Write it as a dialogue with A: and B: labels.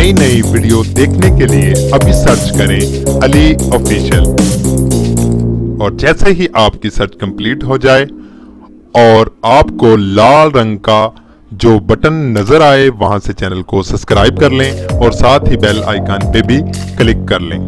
A: नई नई वीडियो देखने के लिए अभी सर्च करें अली ऑफिशियल। और जैसे ही आपकी सर्च कंप्लीट हो जाए और आपको लाल रंग का जो बटन नज़र आए, वहाँ से चैनल को सब्सक्राइब कर लें और साथ ही बेल आइकन पे भी क्लिक कर लें।